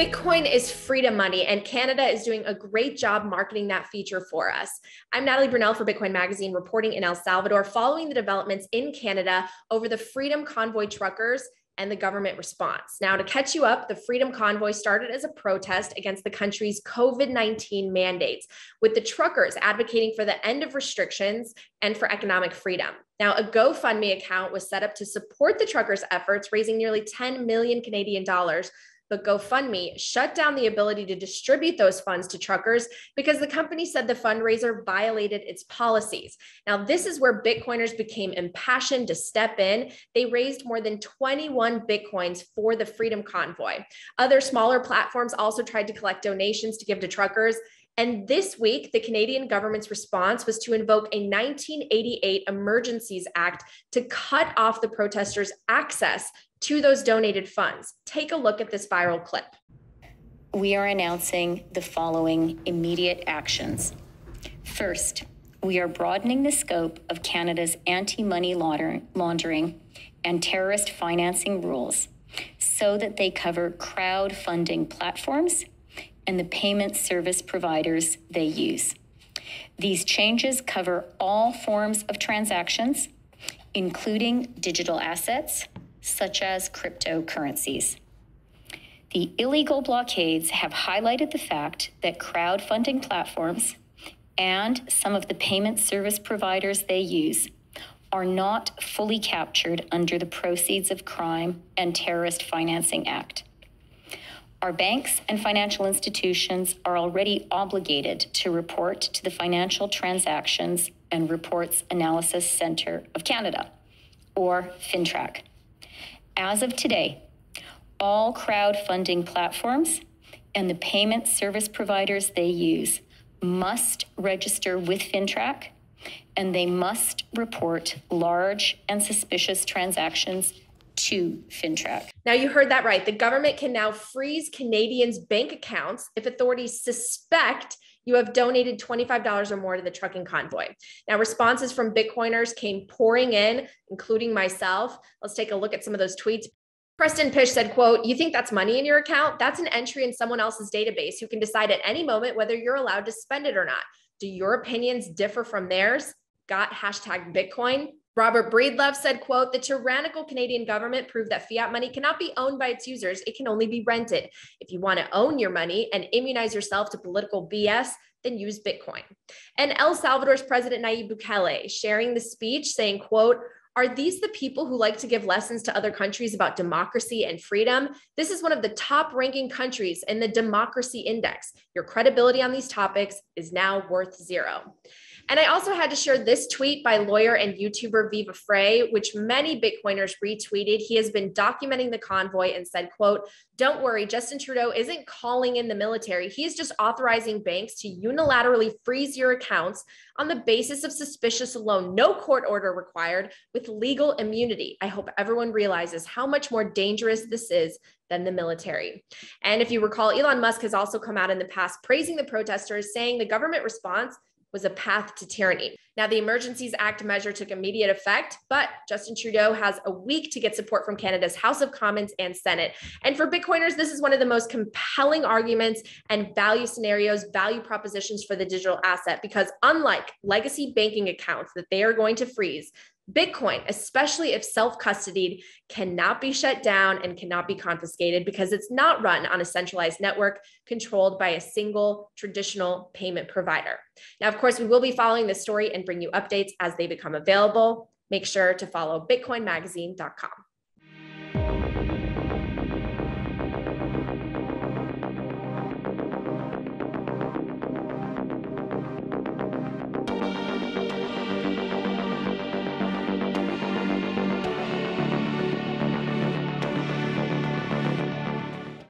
Bitcoin is freedom money, and Canada is doing a great job marketing that feature for us. I'm Natalie Brunell for Bitcoin Magazine, reporting in El Salvador following the developments in Canada over the Freedom Convoy truckers and the government response. Now, to catch you up, the Freedom Convoy started as a protest against the country's COVID 19 mandates, with the truckers advocating for the end of restrictions and for economic freedom. Now, a GoFundMe account was set up to support the truckers' efforts, raising nearly 10 million Canadian dollars but GoFundMe shut down the ability to distribute those funds to truckers because the company said the fundraiser violated its policies. Now, this is where Bitcoiners became impassioned to step in. They raised more than 21 Bitcoins for the Freedom Convoy. Other smaller platforms also tried to collect donations to give to truckers. And this week, the Canadian government's response was to invoke a 1988 Emergencies Act to cut off the protesters' access to those donated funds. Take a look at this viral clip. We are announcing the following immediate actions. First, we are broadening the scope of Canada's anti money laundering and terrorist financing rules so that they cover crowdfunding platforms and the payment service providers they use. These changes cover all forms of transactions, including digital assets, such as cryptocurrencies. The illegal blockades have highlighted the fact that crowdfunding platforms and some of the payment service providers they use are not fully captured under the Proceeds of Crime and Terrorist Financing Act. Our banks and financial institutions are already obligated to report to the Financial Transactions and Reports Analysis Centre of Canada, or FINTRAC. As of today, all crowdfunding platforms and the payment service providers they use must register with FINTRAC and they must report large and suspicious transactions to FINTRAC. Now, you heard that right. The government can now freeze Canadians' bank accounts if authorities suspect you have donated $25 or more to the trucking convoy. Now, responses from Bitcoiners came pouring in, including myself. Let's take a look at some of those tweets. Preston Pysh said, quote, you think that's money in your account? That's an entry in someone else's database who can decide at any moment whether you're allowed to spend it or not. Do your opinions differ from theirs? Got hashtag Bitcoin. Robert Breedlove said, quote, the tyrannical Canadian government proved that fiat money cannot be owned by its users. It can only be rented. If you want to own your money and immunize yourself to political BS, then use Bitcoin. And El Salvador's President Nayib Bukele sharing the speech saying, quote, are these the people who like to give lessons to other countries about democracy and freedom? This is one of the top ranking countries in the democracy index. Your credibility on these topics is now worth zero. And I also had to share this tweet by lawyer and YouTuber Viva Frei, which many Bitcoiners retweeted. He has been documenting the convoy and said, quote, don't worry, Justin Trudeau isn't calling in the military. He's just authorizing banks to unilaterally freeze your accounts on the basis of suspicious alone, no court order required with legal immunity. I hope everyone realizes how much more dangerous this is than the military. And if you recall, Elon Musk has also come out in the past praising the protesters, saying the government response was a path to tyranny. Now, the Emergencies Act measure took immediate effect, but Justin Trudeau has a week to get support from Canada's House of Commons and Senate. And for Bitcoiners, this is one of the most compelling arguments and value scenarios, value propositions for the digital asset, because unlike legacy banking accounts that they are going to freeze, Bitcoin, especially if self custodied, cannot be shut down and cannot be confiscated because it's not run on a centralized network controlled by a single traditional payment provider. Now, of course, we will be following this story and bring you updates as they become available. Make sure to follow bitcoinmagazine.com.